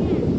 Yeah.